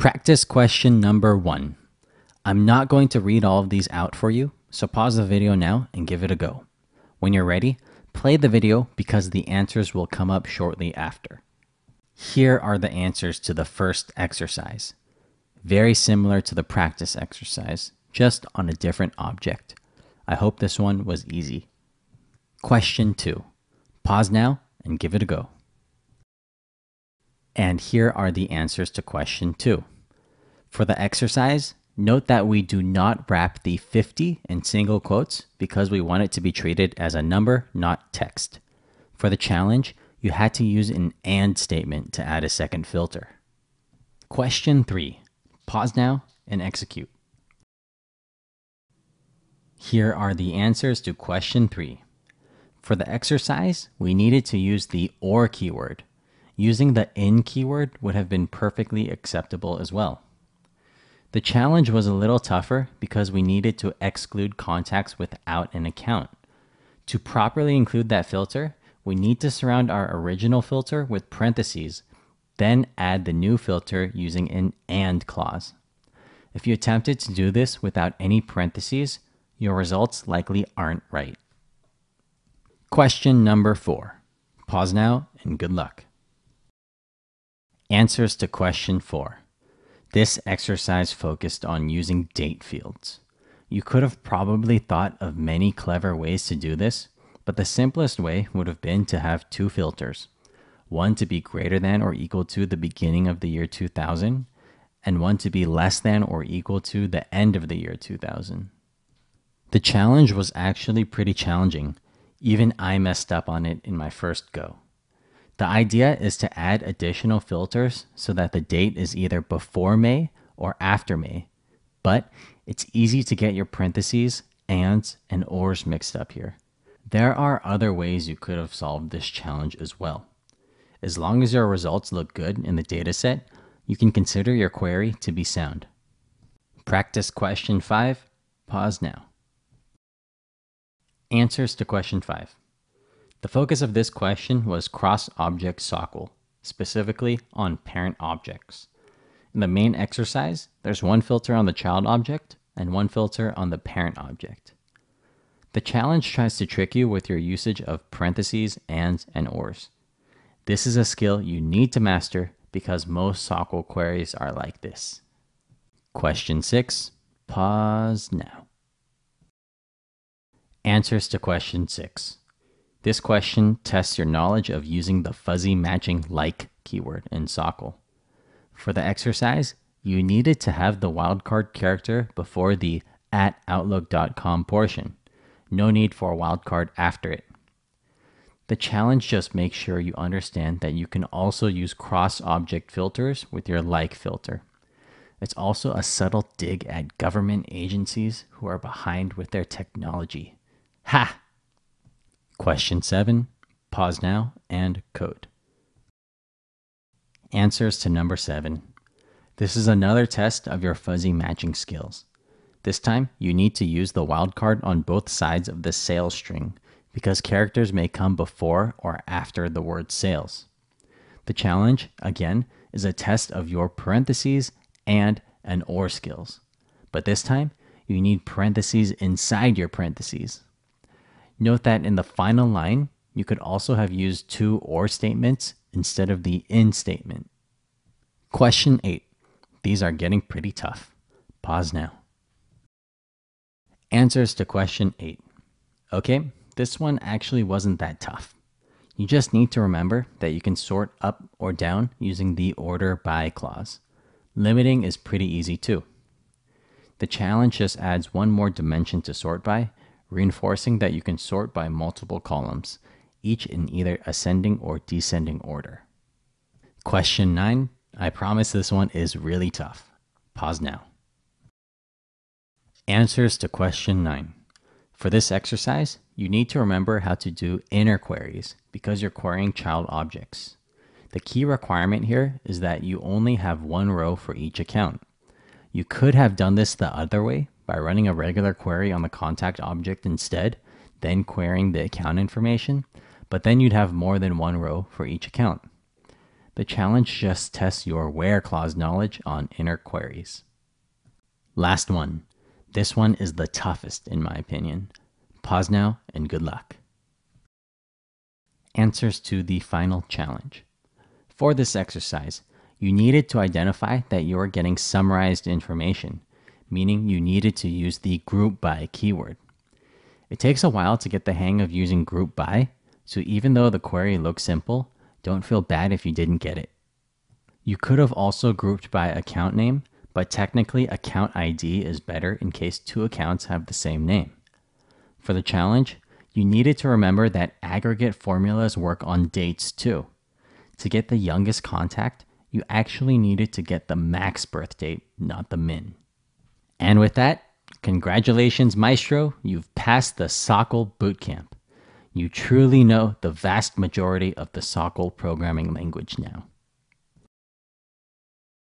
Practice question number one. I'm not going to read all of these out for you, so pause the video now and give it a go. When you're ready, play the video because the answers will come up shortly after. Here are the answers to the first exercise. Very similar to the practice exercise, just on a different object. I hope this one was easy. Question 2. Pause now and give it a go. And here are the answers to question 2. For the exercise, note that we do not wrap the 50 in single quotes because we want it to be treated as a number, not text. For the challenge, you had to use an AND statement to add a second filter. Question 3. Pause now and execute. Here are the answers to question 3. For the exercise, we needed to use the OR keyword. Using the IN keyword would have been perfectly acceptable as well. The challenge was a little tougher because we needed to exclude contacts without an account. To properly include that filter, we need to surround our original filter with parentheses, then add the new filter using an AND clause. If you attempted to do this without any parentheses, your results likely aren't right. Question number four. Pause now and good luck. Answers to question four. This exercise focused on using date fields. You could have probably thought of many clever ways to do this, but the simplest way would have been to have two filters one to be greater than or equal to the beginning of the year 2000, and one to be less than or equal to the end of the year 2000. The challenge was actually pretty challenging. Even I messed up on it in my first go. The idea is to add additional filters so that the date is either before May or after May, but it's easy to get your parentheses, ands, and ors mixed up here. There are other ways you could have solved this challenge as well. As long as your results look good in the dataset, you can consider your query to be sound. Practice question 5. Pause now. Answers to question 5. The focus of this question was cross-object SOQL, specifically on parent objects. In the main exercise, there's one filter on the child object and one filter on the parent object. The challenge tries to trick you with your usage of parentheses, ands, and ors. This is a skill you need to master because most SOQL queries are like this. Question 6. Pause now. Answers to question 6. This question tests your knowledge of using the fuzzy matching like keyword in SOQL. For the exercise, you needed to have the wildcard character before the at outlook.com portion. No need for a wildcard after it. The challenge just makes sure you understand that you can also use cross object filters with your like filter. It's also a subtle dig at government agencies who are behind with their technology. Ha! Question 7. Pause now and code. Answers to number 7. This is another test of your fuzzy matching skills. This time, you need to use the wildcard on both sides of the sales string because characters may come before or after the word sales. The challenge, again, is a test of your parentheses and and or skills. But this time, you need parentheses inside your parentheses. Note that in the final line, you could also have used two or statements instead of the in statement. Question 8. These are getting pretty tough. Pause now. Answers to question 8. Okay, this one actually wasn't that tough. You just need to remember that you can sort up or down using the order by clause. Limiting is pretty easy too. The challenge just adds one more dimension to sort by reinforcing that you can sort by multiple columns, each in either ascending or descending order. Question 9. I promise this one is really tough. Pause now. Answers to question 9. For this exercise, you need to remember how to do inner queries because you're querying child objects. The key requirement here is that you only have one row for each account. You could have done this the other way by running a regular query on the contact object instead, then querying the account information, but then you'd have more than one row for each account. The challenge just tests your where clause knowledge on inner queries. Last one. This one is the toughest, in my opinion. Pause now and good luck. Answers to the final challenge. For this exercise, you needed to identify that you are getting summarized information, meaning you needed to use the group by keyword. It takes a while to get the hang of using group by, so even though the query looks simple, don't feel bad if you didn't get it. You could have also grouped by account name, but technically account ID is better in case two accounts have the same name. For the challenge, you needed to remember that aggregate formulas work on dates too. To get the youngest contact, you actually needed to get the max birth date, not the min. And with that, congratulations, Maestro, you've passed the SOQL bootcamp. You truly know the vast majority of the SOQL programming language now.